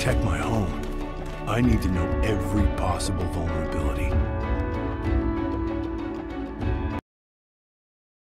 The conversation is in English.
protect my home, I need to know every possible vulnerability.